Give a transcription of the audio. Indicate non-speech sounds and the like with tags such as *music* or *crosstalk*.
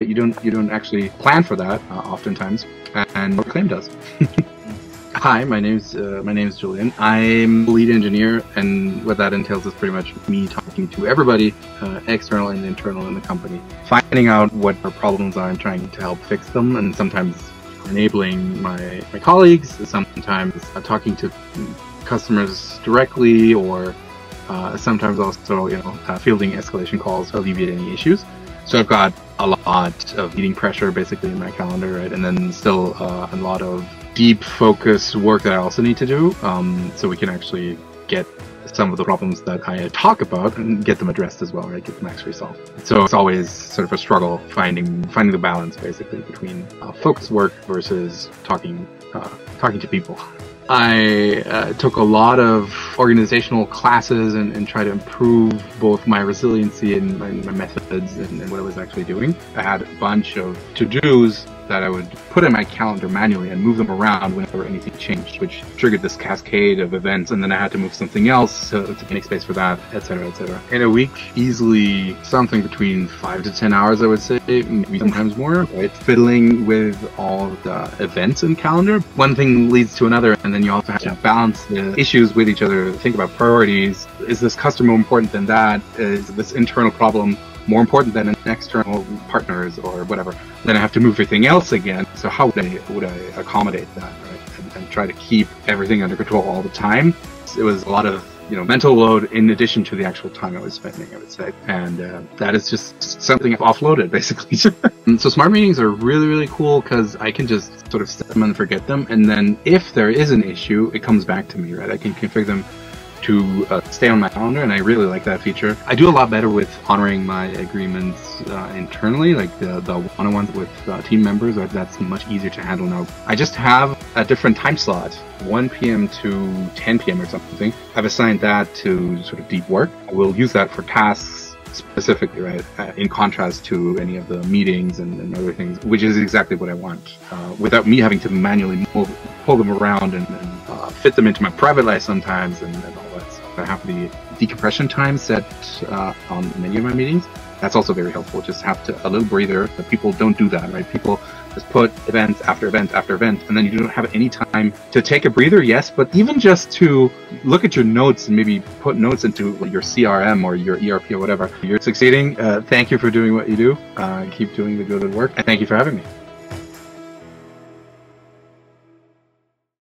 You don't you don't actually plan for that uh, oftentimes, and what Reclaim does. *laughs* Hi, my name's uh, my name is Julian. I'm lead engineer, and what that entails is pretty much me talking to everybody, uh, external and internal in the company, finding out what our problems are and trying to help fix them, and sometimes enabling my my colleagues, sometimes uh, talking to customers directly, or uh, sometimes also you know uh, fielding escalation calls to alleviate any issues. So I've got a lot of meeting pressure basically in my calendar, right? And then still uh, a lot of deep focus work that I also need to do, um, so we can actually get some of the problems that I talk about and get them addressed as well, right? Get them actually solved. So it's always sort of a struggle finding finding the balance basically between uh, focus work versus talking uh, talking to people. I uh, took a lot of organizational classes and, and try to improve both my resiliency and my, my methods and, and, what I was actually doing. I had a bunch of to-dos that I would put in my calendar manually and move them around whenever anything changed, which triggered this cascade of events. And then I had to move something else to, to make space for that, etc., etc. In a week, easily something between five to ten hours, I would say, maybe sometimes more. Right, fiddling with all the events in calendar. One thing leads to another, and then you also have to balance the issues with each other. Think about priorities. Is this customer more important than that? Is this internal problem more important than an external partners or whatever. Then I have to move everything else again. So how would I would I accommodate that, right? And, and try to keep everything under control all the time. It was a lot of you know mental load in addition to the actual time I was spending. I would say, and uh, that is just something I've offloaded *laughs* basically. so smart meetings are really really cool because I can just sort of set them and forget them, and then if there is an issue, it comes back to me, right? I can configure them to uh, stay on my calendar, and I really like that feature. I do a lot better with honoring my agreements uh, internally, like the, the one-on-ones with uh, team members. That's much easier to handle now. I just have a different time slot, 1 p.m. to 10 p.m. or something. I've assigned that to sort of deep work. I will use that for tasks specifically, right? Uh, in contrast to any of the meetings and, and, other things, which is exactly what I want, uh, without me having to manually move, pull them around and, and uh, fit them into my private life sometimes and, and all. I have the decompression time set uh, on many of my meetings. That's also very helpful. Just have to a little breather. But people don't do that, right? People just put event after event after event, and then you don't have any time to take a breather. Yes, but even just to look at your notes and maybe put notes into your CRM or your ERP or whatever. You're succeeding. Uh, thank you for doing what you do. Uh, keep doing the good work, and thank you for having me.